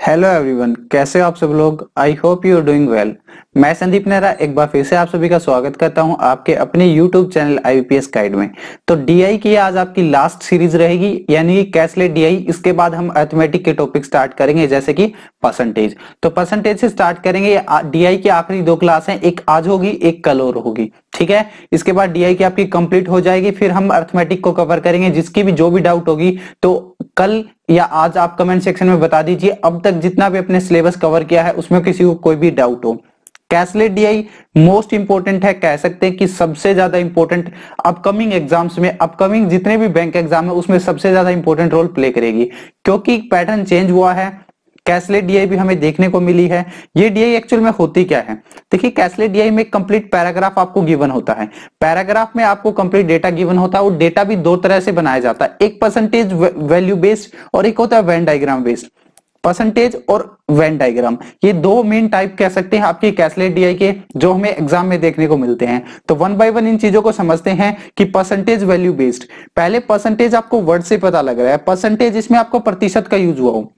Hello everyone कैसे हो आप सब लोग? I hope you are doing well मैं संदीप नेहरा, एक बार फिर से आप सभी का स्वागत करता हूँ आपके अपने यूट्यूब चैनल आईपीएस गाइड में। तो डीआई की आज आपकी लास्ट सीरीज़ रहेगी, यानी कैसलेट डीआई इसके बाद हम अर्थमेटिक के टॉपिक स्टार्ट करेंगे, जैसे कि परसेंटेज तो परसेंटेज से स्टार्ट करेंगे डीआई की आखिरी दो क्लास है, एक आज होगी, एक कल और होगी, ठीक है? इसके बाद डीआई की आपकी कंप्लीट हो जाएगी, फिर हम अर्थमेटिक को कवर करेंगे, जिसकी भी जो भी डाउट होगी तो कल या आज आप कमेंट सेक्शन में बता दीजिए, अब तक जितना भी अपने सिलेबस कवर किया है, उसमें किसी को कोई भी डाउट हो। कैशलेट डीआई मोस्ट इंपोर्टेंट है, कह सकते हैं कि सबसे ज़्यादा इंपोर्टेंट अपकमिंग एग्ज़ाम्स में अपकमिंग जितने भी बैंक एग्ज़ाम है, उसमें सबसे ज़्यादा इंपोर्टेंट रोल प्ले करेगी। क्योंकि पैटर्न चेंज हुआ है कैसलेट डीआई भी हमें देखने को मिली है। ये डीआई एक्चुअल में होती क्या है? देखिए कैसलेट डीआई में कंप्लीट पैराग्राफ आपको गिवन होता है। पैराग्राफ में आपको कंप्लीट डेटा गिवन होता है और डेटा भी दो तरह से बनाया जाता है। एक परसेंटेज वैल्यू बेस्ड और एक होता है वैन डायग्राम बेस्ड परसेंटेज और वेन डायग्राम ये दो मेन टाइप कह सकते हैं आपके कैसलेट डीआई के, जो हमें एग्ज़ाम में देखने को मिलते हैं। तो वन बाय वन इन चीज़ों को समझते हैं कि परसेंटेज वैल्यू बेस्ड पहले परसेंटेज आपको वर्ड से पता लग रहा है। परसेंटेज इसमें आपको प्रतिशत का यूज़ हुआ हो।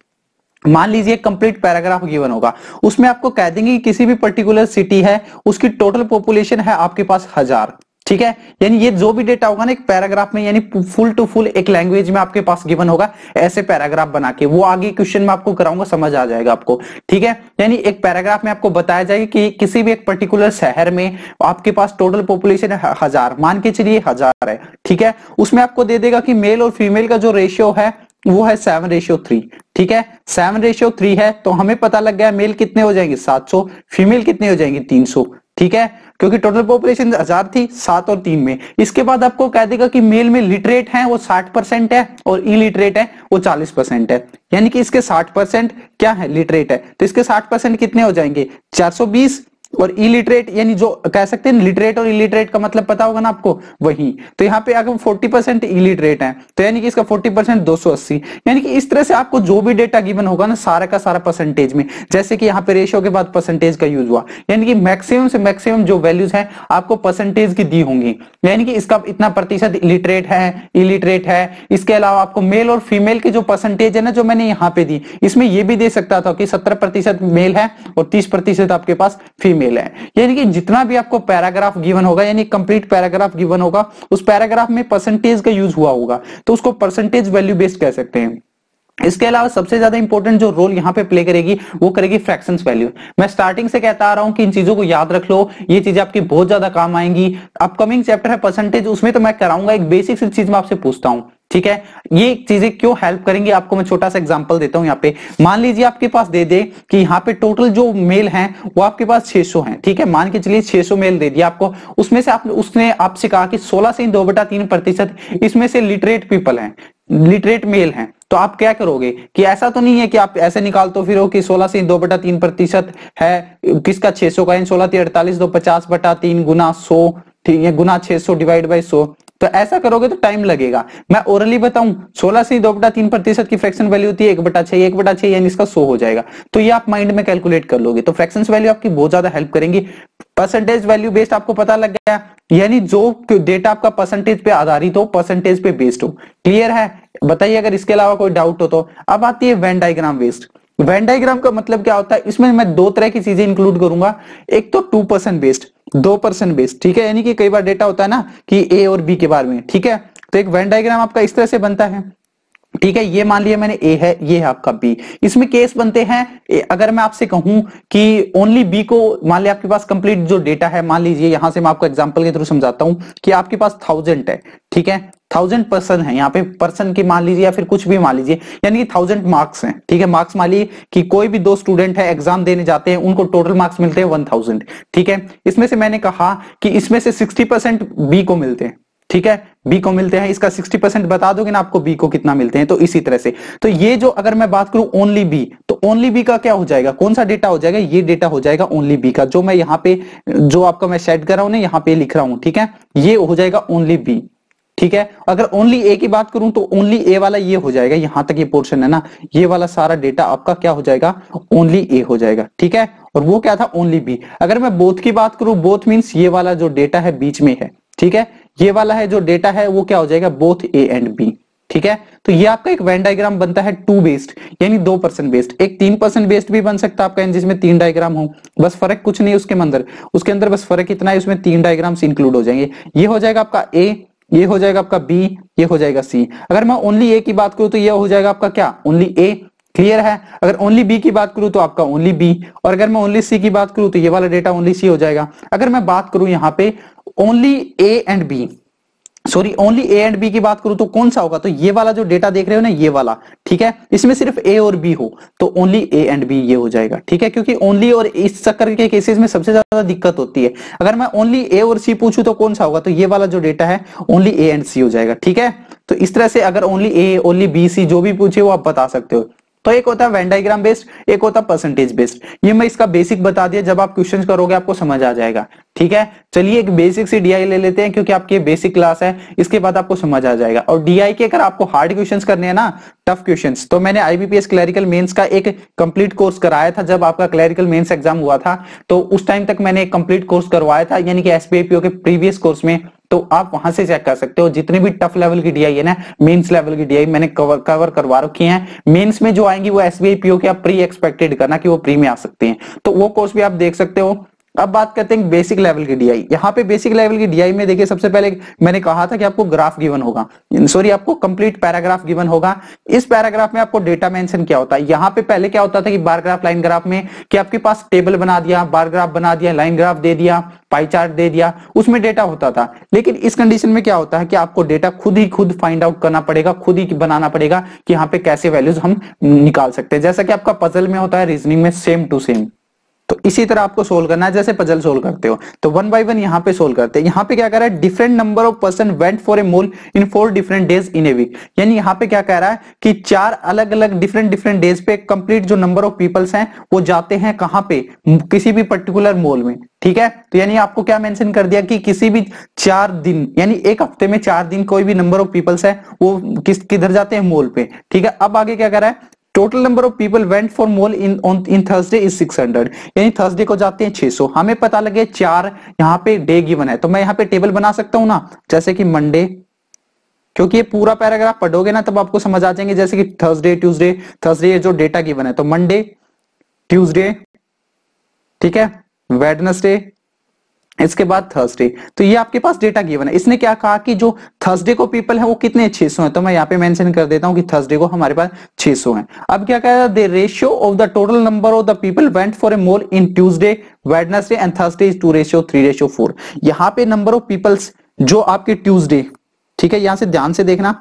मान लीजिए कंप्लीट पैराग्राफ गिवन होगा। उसमें आपको कह देंगे कि किसी भी पर्टिकुलर सिटी है, उसकी टोटल पॉपुलेशन है आपके पास हज़ार। ठीक है? यानी ये जो भी डेटा होगा ना, एक पैराग्राफ में, यानी फुल टू फुल एक लैंग्वेज में आपके पास गिवन होगा, ऐसे पैराग्राफ बना के। वो आगे क्वेश्चन में आपको कराऊँगा, समझ आ जाएगा आपको। ठीक है? यानी एक पैराग्राफ में आपको बताया जाएगा कि किसी भी एक पर्टिकुलर शहर में आपके पास टोटल पॉपुलेशन है हज़ार। मान के चलिए हज़ार है। ठीक है? उसमें आपको दे देगा कि मेल और फीमेल का जो रेशियो है वो है सेवन रेशियो थ्री ठीक है? सेवन रेशियो थ्री है तो हमें पता लग गया मेल कितने हो जाएँगे? सात सौ फीमेल कितने हो जाएँगे? तीन सौ, ठीक है? क्योंकि टोटल पॉपुलेशन हज़ार थी सात और तीन में। इसके बाद आपको कह देगा कि मेल में लिटरेट है, वो साठ परसेंट है और इलिटरेट है, वो चालीस परसेंट है। यानी कि इसके साठ परसेंट क्या है? लिटरेट है। तो इसके साठ परसेंट कितने हो जाएँगे? चार सौ बीस और इलिटरेट यानी जो कह सकते हैं लिटरेट और इलिटरेट का मतलब पता होगा ना आपको? वही। तो यहाँ पे अगर 40 परसेंट इलिटरेट है तो यानी कि इसका 40 परसेंट दो सौ यानी कि इस तरह से आपको जो भी डेटा गिवन होगा ना, सारा का सारा परसेंटेज में। जैसे कि यहाँ पे रेशियो के बाद परसेंटेज का यूज़ हुआ। यानी कि मैक्सिमम से मैक्सिमम जो वैल्यूज़ है, आपको परसेंटेज की दी होंगी। यानी कि इसका इतना प्रतिशत इलिटरेट है इलिटरेट है। इसके अलावा आपको मेल और फीमेल की जो परसेंटेज है ना, जो मैंने यहाँ पे दी, इसमें यह भी दे सकता था कि सत्रह मेल है और तीस आपके पास फीमेल मेल है। यानी कि जितना भी आपको पैराग्राफ गिवन होगा, यानी कंप्लीट पैराग्राफ गिवन होगा, उस पैराग्राफ में परसेंटेज का यूज़ हुआ होगा। तो उसको परसेंटेज वैल्यू बेस्ड कह सकते हैं। इसके अलावा सबसे ज़्यादा इंपॉर्टेंट जो रोल यहाँ पे प्ले करेगी, वो करेगी फ्रैक्शन वैल्यू मैं स्टार्टिंग से कहता आ रहा हूँ कि इन चीज़ों को याद रख लो। ये चीज़ें आपकी बहुत ज़्यादा काम आएँगी। अपकमिंग चैप्टर है परसेंटेज उसमें तो मैं कराऊँगा एक बेसिक चीज़ मैं आपसे पूछता हूँ। ठीक है? ये चीज़ें क्यों हेल्प करेंगी? आपको मैं छोटा सा एग्जांपल देता हूँ यहाँ पे। मान लीजिए आपके पास दे दे कि यहाँ पे टोटल जो मेल हैं, वो आपके पास 600 हैं, ठीक है? मान के चलिए 600 मेल दे दिया आपको। उसमें से आप, उसने आपसे कहा कि 16 से दो बटा तीन प्रतिशत इसमें से लिटरेट पीपल हैं लिटरेट मेल हैं। तो आप क्या करोगे? कि ऐसा तो नहीं है कि आप ऐसे निकाल तो फिर हो कि 16 से दो बटा तीन प्रतिशत है, किसका 600 का इन सोलह अड़तालीस, दो पचास बटा तीन गुना सो, ठीक है? गुना 600 डिवाइड बाई सो। तो ऐसा करोगे तो टाइम लगेगा। मैं ओरली बताऊँ, सोलह से दो बटा तीन प्रतिशत की फ्रैक्शन वैल्यू होती है, एक बटा छह, एक बटा छह इसका सो हो जाएगा। तो ये आप माइंड में कैलकुलेट कर लोगे। तो फ्रैक्शन वैल्यू आपकी बहुत ज़्यादा हेल्प करेंगी। परसेंटेज वैल्यू बेस्ड आपको पता लग गया। यानी जो डेटा आपका परसेंटेज पे आधारित हो परसेंटेज पे बेस्ड हो। क्लियर है? बताइए अगर इसके अलावा कोई डाउट हो तो। अब आती है Venn diagram based Venn diagram का मतलब क्या होता है? इसमें मैं दो तरह की चीज़ें इंक्लूड करूँगा। एक तो टू परसेंट बेस्ड दो परसेंट बेस, ठीक है? यानी कि कई बार डेटा होता है ना कि ए और बी के बारे में, ठीक है? तो एक वेन डायग्राम आपका इस तरह से बनता है। ठीक है, ये मान लिया मैंने ए है, ये है आपका बी इसमें केस बनते हैं अगर मैं आपसे कहूँ कि ओनली बी को मान लिया आपके पास कंप्लीट जो डेटा है, मान लीजिए, यहाँ से मैं आपको एग्जांपल के थ्रू समझाता हूँ कि आपके पास थाउज़ेंड है, ठीक है? थाउज़ेंड पर्सन है। यहाँ पे पर्सन की मान लीजिए या फिर कुछ भी मान लीजिए, यानी कि थाउज़ेंड मार्क्स हैं। ठीक है मार्क्स मान लीजिए कि कोई भी दो स्टूडेंट है एग्ज़ाम देने जाते हैं, उनको टोटल मार्क्स मिलते हैं वन थाउज़ेंड ठीक है, इसमें से मैंने कहा कि इसमें से सिक्सटी परसेंट बी को मिलते हैं। ठीक है बी को मिलते हैं। इसका 60 परसेंट बता दोगे ना आपको बी को कितना मिलते हैं तो इसी तरह से। तो ये जो अगर मैं बात करूँ ओनली बी तो ओनली बी का क्या हो जाएगा? कौन सा डेटा हो जाएगा? ये डेटा हो जाएगा ओनली बी का। जो मैं यहाँ पे, जो आपका मैं सेट कर रहा हूँ ना, यहाँ पे लिख रहा हूँ। ठीक है, ये हो जाएगा ओनली बी ठीक है? अगर ओनली ए की बात करूँ तो ओनली ए वाला ये हो जाएगा, यहाँ तक ये पोर्शन है ना? ये वाला सारा डेटा आपका क्या हो जाएगा? ओनली ए हो जाएगा, ठीक है? और वो क्या था? ओनली बी अगर मैं बोथ की बात करूँ बोथ मीन्स ये वाला जो डेटा है बीच में है, ठीक है? ये वाला है जो डेटा है, वो क्या हो जाएगा? बोथ ए एंड बी ठीक है? तो ये आपका एक वेन डायग्राम बनता है टू बेस्ड यानी दो परसेंट बेस्ड एक तीन परसेंट बेस्ड भी बन सकता है आपका जिसमें तीन डायग्राम हो। बस फ़र्क कुछ नहीं उसके अंदर। उसके अंदर बस फ़र्क इतना है, उसमें तीन डायग्राम्स इंक्लूड हो जाएँगे। ये हो जाएगा आपका ए ये हो जाएगा आपका बी ये हो जाएगा सी अगर मैं ओनली ए की बात करूँ तो यह हो जाएगा आपका क्या? ओनली ए क्लियर है? अगर ओनली बी की बात करूँ तो आपका ओनली बी और अगर मैं ओनली सी की बात करूँ तो ये वाला डेटा ओनली सी हो जाएगा। अगर मैं बात करूँ यहाँ पे only A and B sorry only A and B की बात करूँ तो कौन सा होगा? तो ये वाला जो डेटा देख रहे हो ना, ये वाला, ठीक है? इसमें सिर्फ़ ए और बी हो तो ओनली ए एंड बी ये हो जाएगा, ठीक है? क्योंकि ओनली और इस चक्कर के केसेस में सबसे ज़्यादा दिक्कत होती है। अगर मैं ओनली ए और सी पूछूँ तो कौन सा होगा? तो ये वाला जो डेटा है ओनली ए एंड सी हो जाएगा, ठीक है? तो इस तरह से अगर only A only B C जो भी पूछे वो आप बता सकते हो। तो एक होता है वेंडाइग्राम बेस्ड एक होता है परसेंटेज बेस्ड ये मैं इसका बेसिक बता दिया, जब आप क्वेश्चन करोगे आपको समझ आ जाएगा। ठीक है? चलिए एक बेसिक सी डीआई ले लेते हैं, क्योंकि आपकी बेसिक क्लास है, इसके बाद आपको समझ आ जाएगा। और डीआई के अगर आपको हार्ड क्वेश्चन करने हैं ना टफ क्वेश्चन तो मैंने आईबीपीएस क्लैरिकल मेन्स का एक कंप्लीट कोर्स कराया था, जब आपका क्लैरिकल मेन्स एग्ज़ाम हुआ था तो उस टाइम तक मैंने एक कंप्लीट कोर्स करवाया था, यानी कि एसपीआईपीओ के प्रीवियस कोर्स में। तो आप वहाँ से चेक कर सकते हो। जितने भी टफ लेवल की डीआई है ना मेंस लेवल की डीआई मैंने कवर कवर करवा रखी है। मेंस में जो आएँगी वो एसबीआई पीओ के आप प्री एक्सपेक्टेड करना कि वो प्री में आ सकते हैं। तो वो कोर्स भी आप देख सकते हो। अब बात करते हैं बेसिक लेवल की डीआई यहाँ पे बेसिक लेवल की डीआई में देखिए सबसे पहले मैंने कहा था कि आपको ग्राफ गिवन होगा। सॉरी आपको कंप्लीट पैराग्राफ गिवन होगा। इस पैराग्राफ में आपको डेटा मेंशन क्या होता है? यहाँ पे पहले क्या होता था कि बार ग्राफ लाइन ग्राफ में कि आपके पास टेबल बना दिया बार ग्राफ बना दिया लाइन ग्राफ दे दिया पाई चार्ट दे दिया, उसमें डेटा होता था। लेकिन इस कंडीशन में क्या होता है कि आपको डेटा खुद ही खुद फाइंड आउट करना पड़ेगा, खुद ही बनाना पड़ेगा कि यहाँ पे कैसे वैल्यूज़ हम निकाल सकते हैं। जैसा कि आपका पजल में होता है रीजनिंग में सेम टू सेम तो इसी तरह आपको सोल्व करना है, जैसे पजल सोल्व करते हो। तो वन बाय वन यहाँ पे सोल्व करते हैं। यहाँ पे क्या कह रहा है? Different number of person went for a mall in four different days in a week यानी यहाँ पे क्या कह रहा है कि चार अलग अलग डिफरेंट डिफरेंट डेज़ पे कंप्लीट जो नंबर ऑफ़ पीपल्स हैं, वो जाते हैं कहाँ पे? किसी भी पर्टिकुलर मोल में। ठीक है? तो यानी आपको क्या मेंशन कर दिया कि किसी भी चार दिन, यानी एक हफ़्ते में चार दिन कोई भी नंबर ऑफ़ पीपल्स है, वो किस, किधर जाते हैं? मोल पे। ठीक है? अब आगे क्या कर रहा है? Total number of people went for mall in in Thursday is 600 यानी थर्सडे को जाते हैं 600 हमें पता लगे चार यहाँ पे डे गिवन है। तो मैं यहाँ पे टेबल बना सकता हूँ ना? जैसे कि मंडे क्योंकि ये पूरा पैराग्राफ पढ़ोगे ना, तब आपको समझ आ जाएँगे जैसे कि थर्सडे ट्यूसडे थर्सडे ये जो डेटा गिवन है तो मंडे ट्यूसडे ठीक है? वेडनेसडे इसके बाद थर्सडे तो ये आपके पास डेटा गिवन है। इसने क्या कहा कि जो थर्सडे को पीपल है, वो कितने 600 है? तो मैं यहाँ पे मेंशन कर देता हूँ कि थर्सडे को हमारे पास 600 है। अब क्या कह रहा है ratio of the total number of the people went for a mall in Tuesday Wednesday and Thursday is two ratio three ratio four यहाँ पे नंबर ऑफ़ पीपल्स जो आपके ट्यूसडे ठीक है, यहाँ से ध्यान से देखना।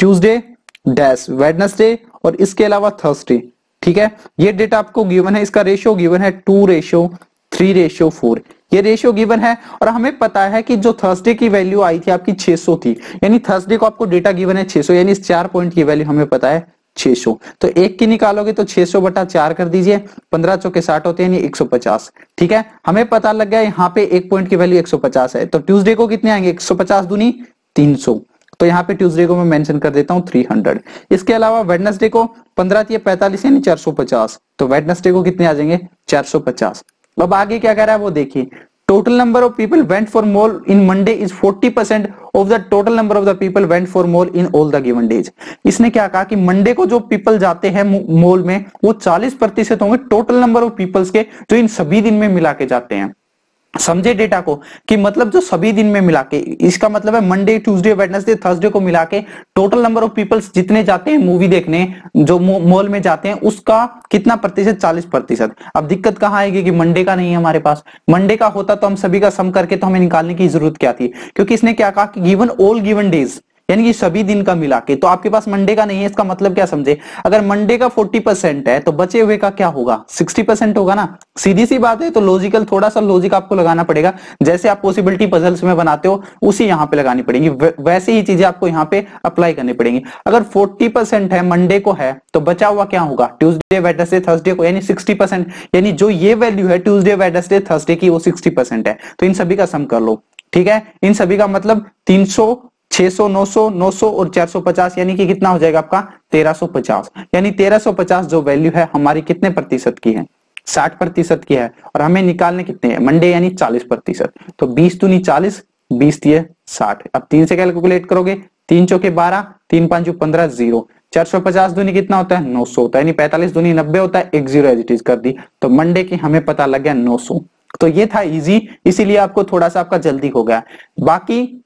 ट्यूसडे डैश वेडनेसडे और इसके अलावा थर्सडे ठीक है? ये डेटा आपको गिवन है, इसका रेशियो गिवन है two ratio three ratio four ये रेशियो गिवन है और हमें पता है कि जो थर्सडे की वैल्यू आई थी आपकी 600 थी। यानी थर्सडे को आपको डेटा गिवन है 600 यानी इस चार पॉइंट की वैल्यू हमें पता है 600 तो एक की निकालोगे तो 600 बटा चार कर दीजिए, पंद्रह चौके साठ होते हैं, यानी 150 ठीक है? हमें पता लग गया यहाँ पे एक पॉइंट की वैल्यू 150 है। तो ट्यूसडे को कितने आएँगे? 150 दुनी 300 तो यहाँ पे ट्यूसडे को मैं मेंशन कर देता हूँ 300 इसके अलावा वेडनेसडे को पंद्रह पैंतालीस, यानी 450 तो वेडनेसडे को कितने आ जाएँगे? 450 अब आगे क्या कह रहा है वो देखिए। Total number of people went for mall in Monday is 40 percent of the total number of the people went for mall in all the given days इसने क्या कहा कि मंडे को जो पीपल जाते हैं मोल में, वो 40 प्रतिशत होंगे टोटल नंबर ऑफ़ पीपल्स के जो इन सभी दिन में मिला के जाते हैं। समझे डेटा को कि मतलब जो सभी दिन में मिला के इसका मतलब है मंडे ट्यूसडे वेडनेसडे थर्सडे को मिला के टोटल नंबर ऑफ़ पीपल्स जितने जाते हैं मूवी देखने, जो मॉल में जाते हैं, उसका कितना प्रतिशत? चालीस प्रतिशत। अब दिक्कत कहाँ आएगी कि मंडे का नहीं है हमारे पास? मंडे का होता तो हम सभी का सम करके तो हमें निकालने की ज़रूरत क्या थी? क्योंकि इसने क्या कहा कि गिवन ऑल गिवन डेज़ यानी कि सभी दिन का मिला के तो आपके पास मंडे का नहीं है, इसका मतलब क्या समझे? अगर मंडे का 40 परसेंट है तो बचे हुए का क्या होगा? 60 परसेंट होगा ना? सीधी सी बात है तो लॉजिकल थोड़ा सा लॉजिक आपको लगाना पड़ेगा। जैसे आप पॉसिबिलिटी पजल्स में बनाते हो, उसी यहाँ पे लगानी पड़ेगी। वैसे ही चीज़ें आपको यहाँ पे अप्लाई करनी पड़ेंगी। अगर फोर्टी परसेंट है मंडे को है तो बचा हुआ क्या होगा? ट्यूजडे वेडनेसडे थर्सडे को, यानी सिक्सटी यानी जो ये वैल्यू है ट्यूजडे वेडनेसडे थर्सडे की, वो सिक्सटी परसेंट है। तो इन सभी का सम कर लो। ठीक है? इन सभी का मतलब 300 600, 900, 900 और 450 यानी कि कितना हो जाएगा आपका? 1350 यानी 1350 जो वैल्यू है हमारी कितने प्रतिशत की है? 60 प्रतिशत की है और हमें निकालने कितने हैं? मंडे यानी 40 प्रतिशत। तो 20 दूनी 40 20 दिए 60 अब तीन से कैलकुलेट करोगे तीन चौके बारह तीन पाँच पंद्रह ज़ीरो। चार सौ पचास दूनी कितना होता है? नौ सौ होता है। यानी पैंतालीस दूनी नब्बे होता है एक ज़ीरो एजिटीज कर दी। तो मंडे की हमें पता लग गया नौ सौ। तो ये था इजी इसीलिए आपको थोड़ा सा आपका जल्दी हो गया। बाकी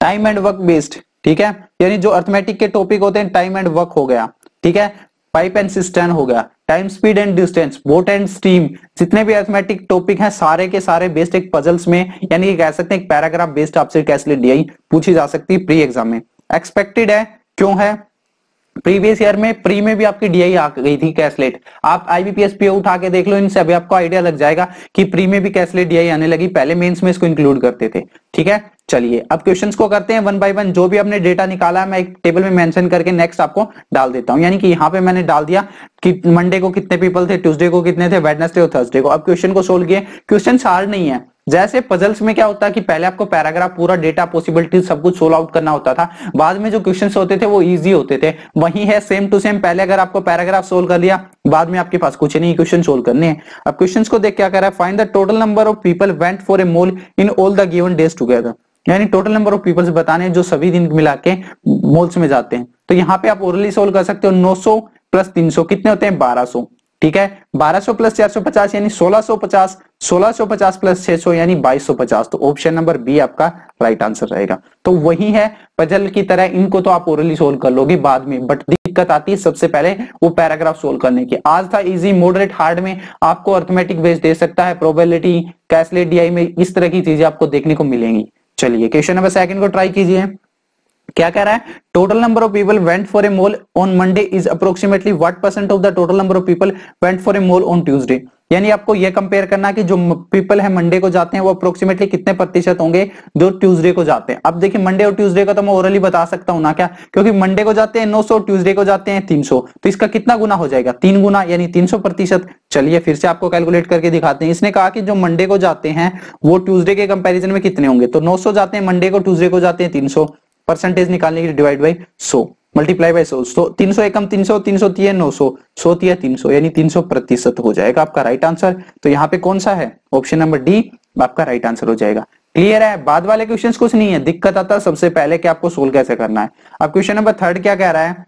टाइम एंड वर्क बेस्ड ठीक है? यानी जो अर्थमेटिक के टॉपिक होते हैं टाइम एंड वर्क हो गया, ठीक है? पाइप एंड सिस्टम हो गया time speed and distance boat and stream जितने भी अर्थमेटिक टॉपिक हैं, सारे के सारे बेस्ड एक पजल्स में, यानी कह सकते हैं एक पैराग्राफ बेस्ड आपसे कैसे पूछी जा सकती है प्री एग्ज़ाम में। एक्सपेक्टेड है, क्यों है? प्रीवियस ईयर में प्री में भी आपकी डीआई आ गई थी कैशलेट आप आईबीपीएस पी उठा के देख लो, इनसे अभी आपको आइडिया लग जाएगा कि प्री में भी कैसलेट डीआई आने लगी, पहले मेंस में इसको इंक्लूड करते थे। ठीक है? चलिए, अब क्वेश्चंस को करते हैं वन बाय वन जो भी आपने डेटा निकाला है मैं एक टेबल में मेंशन करके नेक्स्ट आपको डाल देता हूँ। यानी कि यहाँ पे मैंने डाल दिया कि मंडे को कितने पीपल थे ट्यूसडे को कितने थे वेडनेसडे और थर्सडे को। अब क्वेश्चन को सोल्व किए। क्वेश्चन हार्ड नहीं है। जैसे पजल्स में क्या होता है कि पहले आपको पैराग्राफ पूरा डेटा पॉसिबिलिटी सब कुछ सोल्व आउट करना होता था। बाद में जो क्वेश्चंस होते थे, वो इजी होते थे। वही है सेम टू सेम पहले अगर आपको पैराग्राफ सोल्व कर लिया, बाद में आपके पास कुछ नहीं क्वेश्चन सोल्व करने हैं। अब क्वेश्चन को देख क्या कर रहा है? Find the total number of people went for a mall in all the given days together यानी टोटल नंबर ऑफ़ पीपल्स बताने जो सभी दिन मिला के मोल्स में जाते हैं। तो यहाँ पे आप ओरली सोल्व कर सकते हो 900 प्लस 300 कितने होते हैं? 1200 ठीक है? 1200 प्लस 450 यानी 1650 1650 प्लस 600 यानी 2250 तो ऑप्शन नंबर बी आपका राइट आंसर रहेगा। तो वही है पजल की तरह, इनको तो आप ओरली सोल्व कर लोगे बाद में बट दिक्कत आती है सबसे पहले वो पैराग्राफ सोल्व करने की। आज था इजी मॉडरेट हार्ड में आपको अर्थमेटिक बेस दे सकता है प्रोबेबिलिटी कैसलेट डीआई में इस तरह की चीज़ें आपको देखने को मिलेंगी। चलिए क्वेश्चन नंबर सेकंड को ट्राई कीजिए। क्या कह रहा है? Total number of people went for a mall on Monday is approximately what percent of the total number of people went for a mall on Tuesday यानी आपको यह कंपेयर करना कि जो पीपल है मंडे को जाते हैं, वो अप्रोक्सीमेटली कितने प्रतिशत होंगे जो ट्यूसडे को जाते हैं? अब देखिए मंडे और ट्यूसडे का तो मैं ओरली बता सकता हूँ ना क्या? क्योंकि मंडे को जाते हैं 900 ट्यूसडे को जाते हैं 300 तो इसका कितना गुना हो जाएगा? तीन गुना, यानी 300 प्रतिशत। चलिए, फिर से आपको कैलकुलेट करके दिखाते हैं। इसने कहा कि जो मंडे को जाते हैं, वो ट्यूजडे के कंपेरिजन में कितने होंगे? तो नौ जाते हैं मंडे को ट्यूजडे को जाते हैं तीन परसेंटेज निकालने के divide by so. Multiply by सौ सौ, तीन सौ एकम तीन सौ तीन सौ तीन, नौ सौ सौ तीन तीन सौ, यानी तीन सौ प्रतिशत हो जाएगा आपका राइट आंसर तो यहाँ पे कौन सा है? ऑप्शन नंबर डी आपका राइट आंसर हो जाएगा। क्लियर है? बाद वाले क्वेश्चंस कुछ नहीं है। दिक्कत आता सबसे पहले कि आपको सोल्व कैसे करना है। अब क्वेश्चन नंबर थर्ड क्या कह रहा है?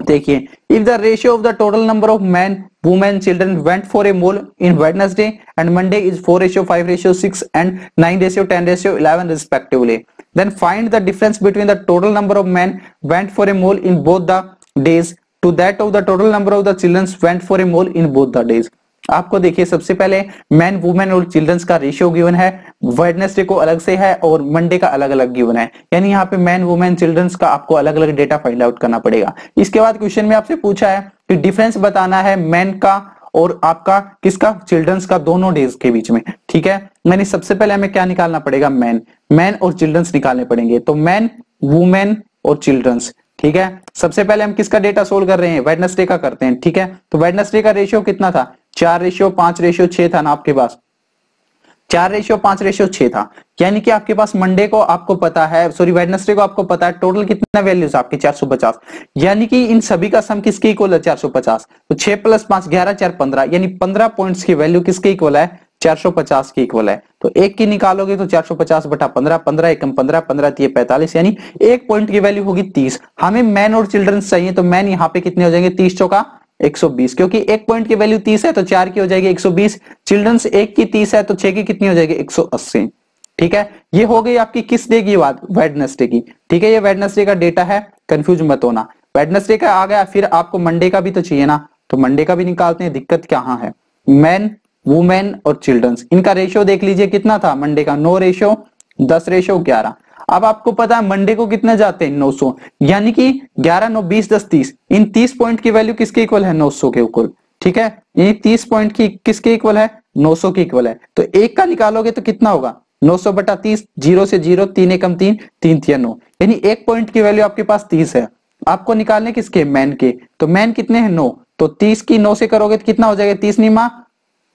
देखिए if the ratio of the total number of man women children went for a mole in Wednesday and Monday is 4 ratio 5 ratio 6 and 9 ratio 10 ratio 11 respectively. Then find the difference between the total number of men went for a mole in both the days to that of the total number of the children went for a mole in both the days. आपको देखिए, सबसे पहले man women और childrens का ratio given है। Wednesday को अलग से है और मंडे का अलग अलग गिवन है। यानी यहाँ पे मैन वुमेन चिल्ड्रंस का आपको अलग अलग डेटा फाइंड आउट करना पड़ेगा। इसके बाद क्वेश्चन में आपसे पूछा है कि डिफरेंस बताना है मैन का और आपका किसका चिल्ड्रंस का दोनों डेज़ के बीच में। ठीक है? मैंने सबसे पहले हमें क्या निकालना पड़ेगा? मैन मैन और चिल्ड्रंस निकालने पड़ेंगे। तो मैन वुमेन और चिल्ड्रंस ठीक है? सबसे पहले हम किसका डेटा सोल्व कर रहे हैं? वेडनेसडे का करते हैं। ठीक है? तो वेडनेसडे का रेशियो कितना था? चार रेशियो, पाँच रेशियो, छह था ना आपके पास? चार रेशियो, पाँच रेशियो, छह था। यानी कि आपके पास मंडे को आपको पता है सॉरी वेडनेसडे को आपको पता है टोटल कितना वैल्यूज़ आपके? चार सौ पचास। यानी कि इन सभी का सम किसके इक्वल है? चार सौ पचास। तो छह प्लस पाँच, ग्यारह, चार, पंद्रह। यानी पंद्रह पॉइंट्स की वैल्यू किसके इक्वल है? 450 की इक्वल है। तो एक की निकालोगे तो 450 बटा 15 15 एकम 15 15 तीय पैंतालीस। यानी एक पॉइंट की वैल्यू होगी 30 हमें मैन और चिल्ड्रन चाहिए तो मैन यहाँ पे कितने हो जाएँगे? 30 चौका 120 क्योंकि एक पॉइंट की वैल्यू 30 है तो चार की हो जाएगी 120 चिल्ड्रंस एक की 30 है तो छह की कितनी हो जाएगी? 180 ठीक है? ये हो गई आपकी किस डे की बात? वेडनेसडे की। ठीक है, ये वेडनेसडे का डेटा है कंफ्यूज मत होना। वेडनेसडे का आ गया, फिर आपको मंडे का भी तो चाहिए ना। तो मंडे का भी निकालते हैं, दिक्कत क्या है? मैन वुमेन और चिल्ड्रंस इनका रेशियो देख लीजिए, कितना था मंडे का? नो रेशियो दस रेशियो ग्यारह। अब आपको पता है मंडे को कितने जाते हैं 900 यानी कि 11 नौ, बीस, दस, तीस। इन 30 पॉइंट की वैल्यू किसके इक्वल है? 900 के इक्वल ठीक है? ये 30 पॉइंट की किसके इक्वल है? 900 के इक्वल है। तो एक का निकालोगे तो कितना होगा? 900 बटा तीस, ज़ीरो से ज़ीरो, तीन एकम तीन तीन तिया नौ। यानी एक पॉइंट की वैल्यू आपके पास तीस है। आपको निकालने किसके? मैन के। तो मैन कितने हैं? नौ। तो तीस की नौ से करोगे तो कितना हो जाएगा? तीस नीमा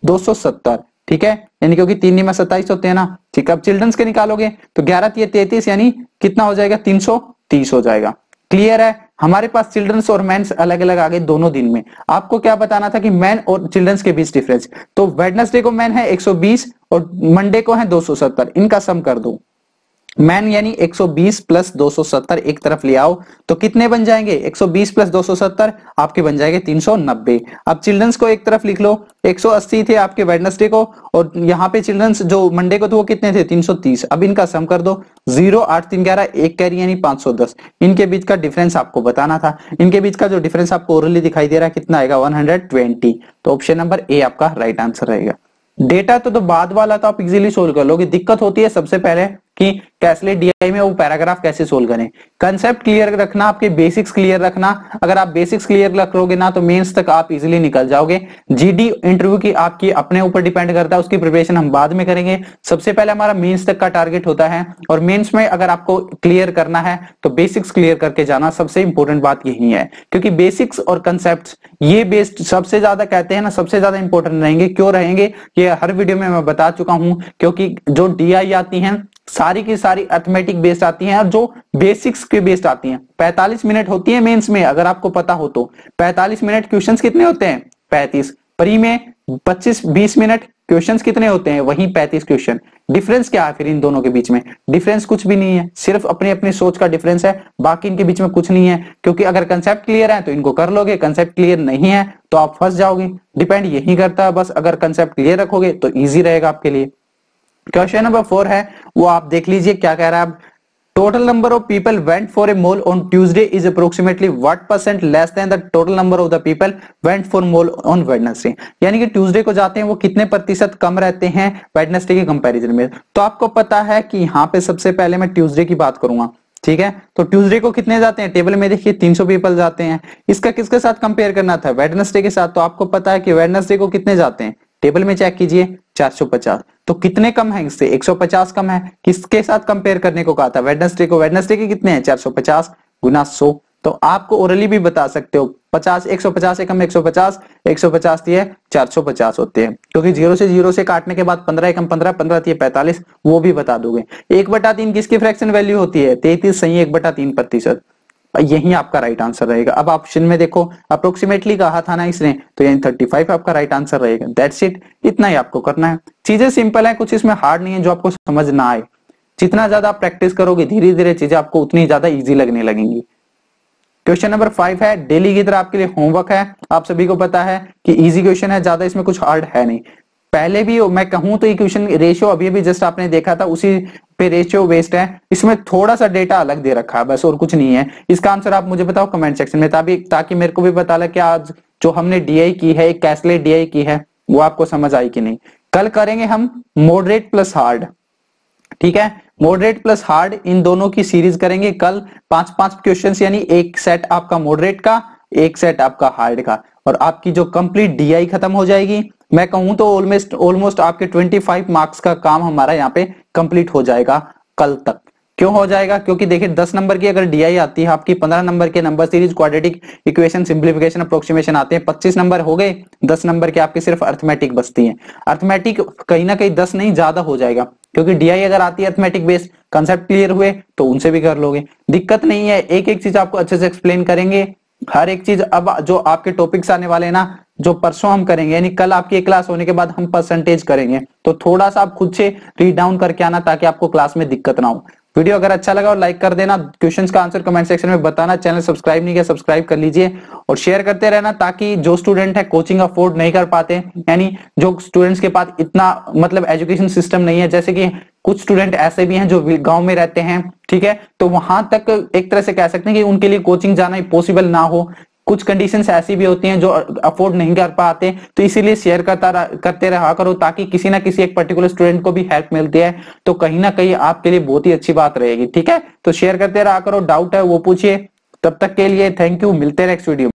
270 ठीक है? यानी क्योंकि तीन नीमा सत्ताईस होते हैं ना ठीक है अब चिल्ड्रंस के निकालोगे? तो ग्यारह तीय तैतीस, यानी कितना हो जाएगा? तीन सौ तीस हो जाएगा। क्लियर है? हमारे पास चिल्ड्रंस और मैन अलग अलग आ गए दोनों दिन में। आपको क्या बताना था कि मैन और चिल्ड्रंस के बीच डिफरेंस तो वेडनेसडे को मैन है 120 और मंडे को है 270 इनका सम कर दो। मैन यानी 120 प्लस 270 एक तरफ़ ले आओ तो कितने बन जाएँगे? 120 प्लस 270 आपके बन जाएँगे 390 अब चिल्ड्रंस को एक तरफ़ लिख लो। 180 थे आपके वेडनेसडे को और यहाँ पे चिल्ड्रंस जो मंडे को थे वो कितने थे? 330 अब इनका सम कर दो। ज़ीरो आठ तीन ग्यारह एक कैरी यानी 510 इनके बीच का डिफरेंस आपको बताना था। इनके बीच का जो डिफरेंस आपको ओरली दिखाई दे रहा है कितना आएगा? 120 तो ऑप्शन नंबर ए आपका राइट आंसर रहेगा। डेटा तो, तो बाद वाला तो आप इजीली सोल्व कर लोगे। दिक्कत होती है सबसे पहले। कि कैसले डीआई में वो पैराग्राफ कैसे सोल्व करें। कंसेप्ट क्लियर रखना, आपके बेसिक्स क्लियर रखना। अगर आप बेसिक्स क्लियर रखोगे ना तो मेंस तक आप इजीली निकल जाओगे। जीडी इंटरव्यू की आपकी अपने ऊपर डिपेंड करता है, उसकी प्रिपरेशन हम बाद में करेंगे। सबसे पहले हमारा मेंस तक का टारगेट होता है और मेंस में अगर आपको क्लियर करना है तो बेसिक्स क्लियर करके जाना सबसे इंपॉर्टेंट बात यही है। क्योंकि बेसिक्स और कंसेप्ट ये बेस्ड सबसे ज़्यादा कहते हैं ना, सबसे ज़्यादा इंपॉर्टेंट रहेंगे। क्यों रहेंगे? ये हर वीडियो में मैं बता चुका हूँ, क्योंकि जो डीआई आती है सारी की सारी अर्थमेटिक बेस्ड आती हैं और जो बेसिक्स के बेस्ड आती हैं। 45 मिनट होती है मेंस में, अगर आपको पता हो तो। 45 मिनट क्वेश्चंस कितने होते हैं? 35 प्री में 25 20 मिनट क्वेश्चंस कितने होते हैं? वहीं 35 क्वेश्चन डिफरेंस क्या है फिर इन दोनों के बीच में? डिफरेंस कुछ भी नहीं है। सिर्फ़ अपनी अपनी सोच का डिफरेंस है। बाकी इनके बीच में कुछ नहीं है। क्योंकि अगर कंसेप्ट क्लियर है तो इनको कर लोगे। कंसेप्ट क्लियर नहीं है तो आप फंस जाओगे। डिपेंड यही करता है, बस अगर कंसेप्ट क्लियर रखोगे तो ईजी रहेगा आपके लिए। क्वेश्चन नंबर फोर है, वो आप देख लीजिए क्या कह रहा है total number of people went for a mall on Tuesday is approximately what percent less than the total number of the people went for mall on Wednesday यानी कि ट्यूसडे को जाते हैं, वो कितने प्रतिशत कम रहते हैं वेडनेसडे के कंपैरिजन में? तो आपको पता है कि यहाँ पे सबसे पहले मैं ट्यूसडे की बात करूँगा, ठीक है? तो ट्यूसडे को कितने जाते हैं? टेबल में देखिए 300 पीपल जाते हैं। इसका किसके साथ कंपेयर करना था? वेडनेसडे के साथ। तो आपको पता है कि वेडनेसडे को कितने जाते हैं? टेबल में चेक कीजिए 450 तो कितने कम है इससे? 150 कम है। किसके साथ कंपेयर करने को कहा था? वेडनेसडे को। वेडनेसडे के कितने हैं? 450 गुना 100 तो आपको ओरली भी बता सकते हो। 50 150 से कम 150 150 दिए 450 होते हैं। क्योंकि ज़ीरो से ज़ीरो से काटने के बाद 15 कम 15 15 दिए 45 वो भी बता दोगे। एक बटा तीन किसकी फ्रैक्शन वैल्यू होती है? तैतीस सही एक बटा तीन प्रतिशत। यही आपका राइट आंसर रहेगा। अब ऑप्शन में देखो अप्रोक्सीमेटली कहा था ना इसने तो यानी 35 आपका राइट आंसर रहेगा। दैट्स इट इतना ही आपको करना है। चीज़ें सिंपल है, कुछ इसमें हार्ड नहीं है, जो आपको समझ ना आए। जितना ज़्यादा आप प्रैक्टिस करोगे धीरे धीरे चीज़ें आपको उतनी ज़्यादा इजी लगने लगेंगी। क्वेश्चन नंबर फाइव है डेली की तरह आपके लिए होमवर्क है। आप सभी को पता है कि इजी क्वेश्चन है, ज़्यादा इसमें कुछ हार्ड है नहीं। पहले भी मैं कहूँ तो ये क्वेश्चन रेशियो अभी अभी जस्ट आपने देखा था, उसी पे रेशियो बेस्ड है, इसमें थोड़ा सा डेटा अलग दे रखा है, बस और कुछ नहीं है। इसका आंसर आप मुझे बताओ कमेंट सेक्शन में, ताकि ताकि मेरे को भी पता लगे आज जो हमने डीआई की है कैसले डीआई की है, वो आपको समझ आई कि नहीं। कल करेंगे हम मॉडरेट प्लस हार्ड ठीक है? मॉडरेट प्लस हार्ड इन दोनों की सीरीज़ करेंगे कल। पाँच पाँच क्वेश्चन यानी एक सेट आपका मॉडरेट का, एक सेट आपका हार्ड का, और आपकी जो कंप्लीट डीआई खत्म हो जाएगी मैं कहूँ तो ऑलमोस्ट ऑलमोस्ट आपके 25 मार्क्स का काम हमारा यहाँ पे कंप्लीट हो जाएगा कल तक। क्यों हो जाएगा? क्योंकि देखिए 10 नंबर की अगर डीआई आती है, आपकी 15 नंबर के number series quadratic equation simplification approximation आते हैं 25 नंबर हो गए 10 नंबर के आपके सिर्फ़ अर्थमेटिक बचती है। अर्थमेटिक कहीं ना कहीं 10 नहीं, ज़्यादा हो जाएगा। क्योंकि डीआई अगर आती है अर्थमेटिक बेस कंसेप्ट क्लियर हुए तो उनसे भी कर लोगे। दिक्कत नहीं है एक एक चीज़ आपको अच्छे से एक्सप्लेन करेंगे हर एक चीज़ अब जो आपके टॉपिक्स आने वाले हैं ना, जो परसों हम करेंगे, यानी कल आपकी एक क्लास होने के बाद हम परसेंटेज करेंगे। तो थोड़ा सा आप खुद से रीड डाउन करके आना ताकि आपको क्लास में दिक्कत ना हो। वीडियो अगर अच्छा लगा और लाइक कर देना। क्वेश्चन का आंसर कमेंट सेक्शन में बताना। चैनल सब्सक्राइब नहीं किया सब्सक्राइब कर लीजिए और शेयर करते रहना ताकि जो स्टूडेंट है कोचिंग अफोर्ड नहीं कर पाते। यानी जो स्टूडेंट्स के पास इतना मतलब एजुकेशन सिस्टम नहीं है, जैसे कि कुछ स्टूडेंट ऐसे भी हैं जो गाँव में रहते हैं, ठीक है? तो वहाँ तक एक तरह से कह सकते हैं कि उनके लिए कोचिंग जाना पॉसिबल ना हो। कुछ कंडीशन ऐसी भी होती हैं जो अफोर्ड नहीं कर पाते तो इसीलिए शेयर करता करते रहा करो ताकि किसी ना किसी एक पर्टिकुलर स्टूडेंट को भी हेल्प मिलती है। तो कहीं ना कहीं आपके लिए बहुत ही अच्छी बात रहेगी, ठीक है? तो शेयर करते रहा करो डाउट है वो पूछिए। तब तक के लिए थैंक यू मिलते हैं नेक्स्ट वीडियो